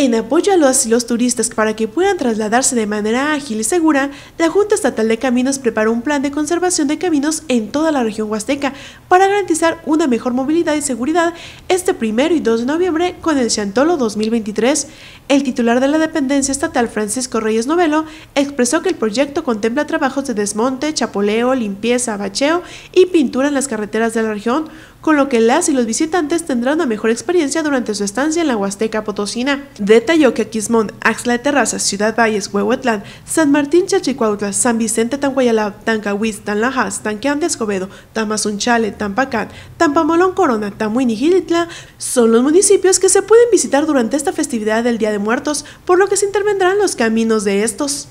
En apoyo a los los turistas para que puedan trasladarse de manera ágil y segura, la Junta Estatal de Caminos preparó un plan de conservación de caminos en toda la región huasteca para garantizar una mejor movilidad y seguridad este primero y 2 de noviembre con el Chantolo 2023. El titular de la dependencia estatal, Francisco Reyes Novelo, expresó que el proyecto contempla trabajos de desmonte, chapoleo, limpieza, bacheo y pintura en las carreteras de la región, con lo que las y los visitantes tendrán una mejor experiencia durante su estancia en la Huasteca Potosina. Detalló que Quismón, Axla de Terrazas, Ciudad Valles, Huehuetlán, San Martín Chachicuautla, San Vicente Tanguayalab, Tancahuiz, Tanlajas, Tanqueante Escobedo, Tamazunchale, Tampacán, Tampamolón Corona, Tamuín y Gilitla son los municipios que se pueden visitar durante esta festividad del Día de Muertos, por lo que se intervendrán los caminos de estos.